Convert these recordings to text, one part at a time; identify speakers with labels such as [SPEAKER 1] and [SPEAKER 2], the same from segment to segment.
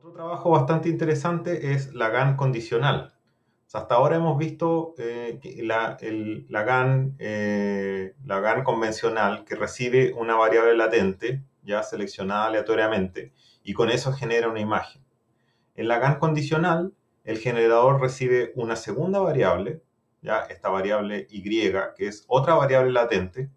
[SPEAKER 1] Otro trabajo bastante interesante es la GAN condicional. hasta ahora hemos visto eh, la, la, GAN, eh, la GAN convencional que recibe una variable latente ya seleccionada aleatoriamente y con eso genera una imagen. En la GAN condicional, el generador recibe una segunda variable, ya esta variable y, que es otra variable latente,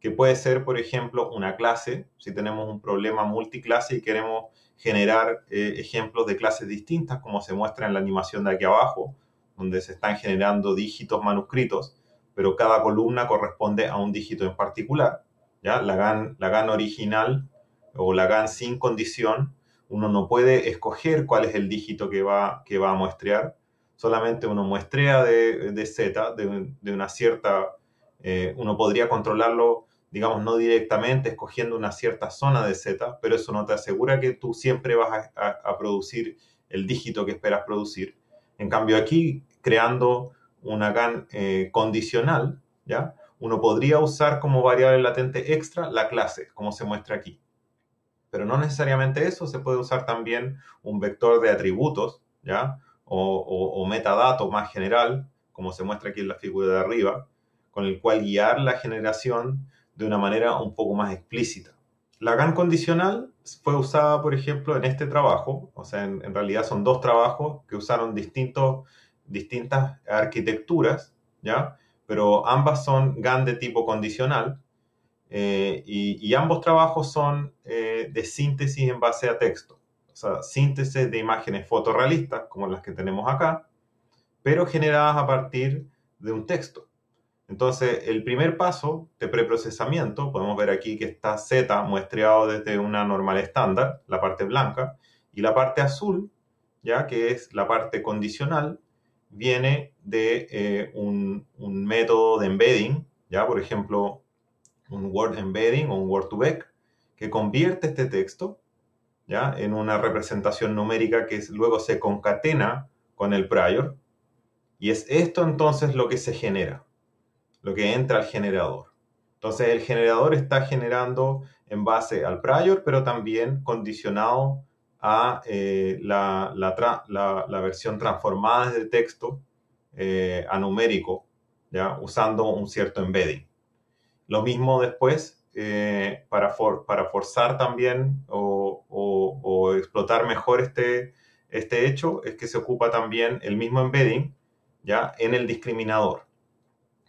[SPEAKER 1] que puede ser, por ejemplo, una clase, si tenemos un problema multiclase y queremos generar eh, ejemplos de clases distintas, como se muestra en la animación de aquí abajo, donde se están generando dígitos manuscritos, pero cada columna corresponde a un dígito en particular. ¿ya? La, GAN, la GAN original o la GAN sin condición, uno no puede escoger cuál es el dígito que va, que va a muestrear, solamente uno muestrea de, de Z, de, una cierta, eh, uno podría controlarlo digamos, no directamente escogiendo una cierta zona de Z, pero eso no te asegura que tú siempre vas a, producir el dígito que esperas producir. En cambio, aquí, creando una GAN eh, condicional, ¿ya? Uno podría usar como variable latente extra la clase, como se muestra aquí. Pero no necesariamente eso, se puede usar también un vector de atributos, ¿ya? O, o metadato más general, como se muestra aquí en la figura de arriba, con el cual guiar la generación de una manera un poco más explícita. La GAN condicional fue usada, por ejemplo, en este trabajo, o sea, en, realidad son dos trabajos que usaron distintos, distintas arquitecturas, ¿ya? Pero ambas son GAN de tipo condicional eh, y, ambos trabajos son eh, de síntesis en base a texto, o sea, síntesis de imágenes fotorrealistas, como las que tenemos acá, pero generadas a partir de un texto. Entonces, el primer paso de preprocesamiento, podemos ver aquí que está Z muestreado desde una normal estándar, la parte blanca, y la parte azul, ya que es la parte condicional, viene de eh, un, método de embedding, ya por ejemplo, un Word embedding o un Word to Vec, que convierte este texto ya en una representación numérica que luego se concatena con el prior, y es esto entonces lo que se genera lo que entra al generador. Entonces el generador está generando en base al prior, pero también condicionado a eh, la, la, versión transformada de texto eh, a numérico, ¿ya? usando un cierto embedding. Lo mismo después eh, para, para forzar también o, o, explotar mejor este, este hecho es que se ocupa también el mismo embedding ¿ya? en el discriminador.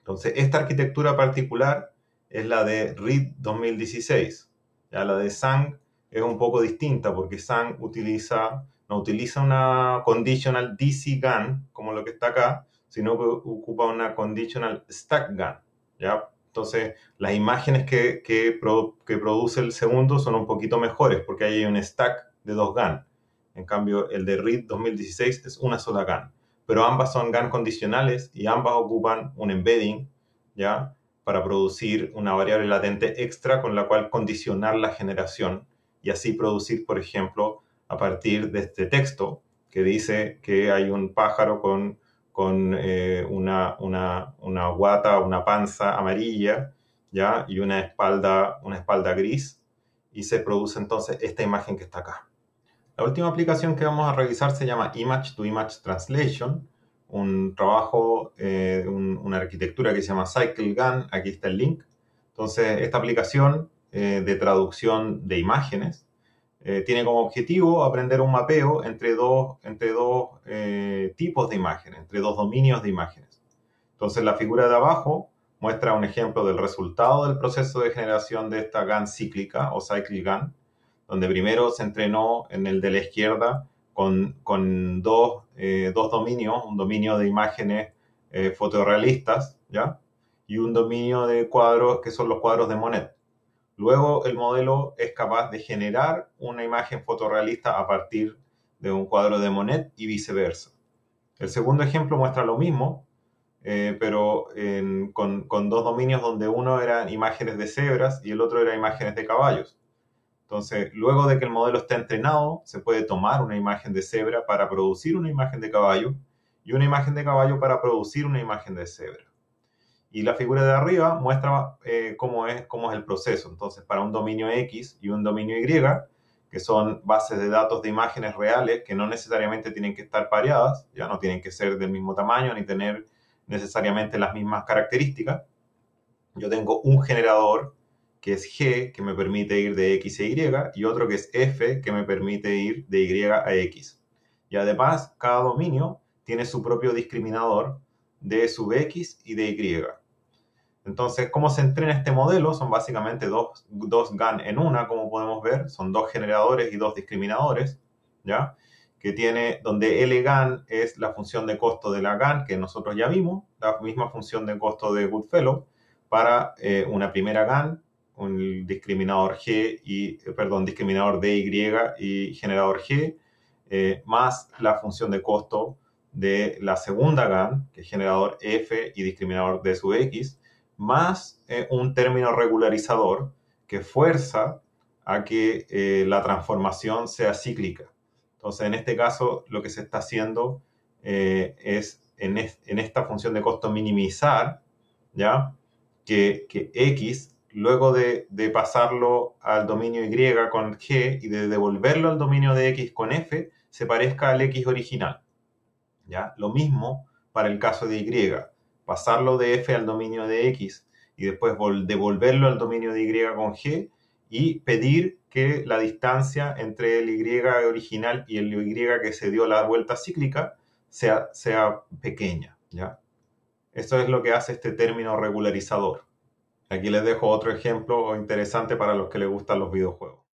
[SPEAKER 1] Entonces, esta arquitectura particular es la de RID 2016. Ya la de SANG es un poco distinta porque SANG utiliza, no utiliza una conditional DC GAN, como lo que está acá, sino que ocupa una conditional stack GAN. ¿ya? Entonces, las imágenes que, que, produce el segundo son un poquito mejores porque hay un stack de dos GAN. En cambio, el de RID 2016 es una sola GAN pero ambas son GAN condicionales y ambas ocupan un embedding, ¿ya? Para producir una variable latente extra con la cual condicionar la generación y así producir, por ejemplo, a partir de este texto que dice que hay un pájaro con, con eh, una, una, una guata, una panza amarilla, ¿ya? Y una espalda, una espalda gris y se produce entonces esta imagen que está acá. La última aplicación que vamos a revisar se llama Image to Image Translation, un trabajo, eh, una arquitectura que se llama CycleGAN, aquí está el link. Entonces, esta aplicación eh, de traducción de imágenes eh, tiene como objetivo aprender un mapeo entre dos, entre dos tipos de imágenes, entre dos dominios de imágenes. Entonces, la figura de abajo muestra un ejemplo del resultado del proceso de generación de esta GAN cíclica o CycleGAN donde primero se entrenó en el de la izquierda con, con dos, eh, dos, dominios, un dominio de imágenes eh, fotorrealistas, ¿ya? Y un dominio de cuadros que son los cuadros de Monet. Luego el modelo es capaz de generar una imagen fotorrealista a partir de un cuadro de Monet y viceversa. El segundo ejemplo muestra lo mismo, eh, pero con, con, dos dominios donde uno eran imágenes de cebras y el otro era imágenes de caballos. Entonces, luego de que el modelo esté entrenado, se puede tomar una imagen de cebra para producir una imagen de caballo y una imagen de caballo para producir una imagen de cebra. Y la figura de arriba muestra eh, cómo, es, cómo es el proceso. Entonces, para un dominio X y un dominio Y, que son bases de datos de imágenes reales que no necesariamente tienen que estar pareadas, ya no tienen que ser del mismo tamaño ni tener necesariamente las mismas características. Yo tengo un generador que es G, que me permite ir de X a Y, y otro que es F, que me permite ir de Y a X. Y además, cada dominio tiene su propio discriminador de sub X y de Y. Entonces, ¿cómo se entrena este modelo? Son básicamente dos, dos GAN en una, como podemos ver. Son dos generadores y dos discriminadores, ¿ya? Que tiene, donde LGAN es la función de costo de la GAN, que nosotros ya vimos, la misma función de costo de Goodfellow, para eh, una primera GAN, un discriminador G y, eh, perdón, discriminador DY y generador G, eh, más la función de costo de la segunda GAN, que es generador F y discriminador de sub X, más eh, un término regularizador que fuerza a que la transformación sea cíclica. Entonces, en este caso, lo que se está haciendo es en, esta función de costo minimizar, ¿ya? Que, X, luego de, de, pasarlo al dominio Y con G y de devolverlo al dominio de X con F, se parezca al X original. ¿ya? Lo mismo para el caso de Y pasarlo de f al dominio de x y después devolverlo al dominio de y con g y pedir que la distancia entre el y original y el y que se dio la vuelta cíclica sea, sea pequeña. ¿ya? Esto es lo que hace este término regularizador. Aquí les dejo otro ejemplo interesante para los que les gustan los videojuegos.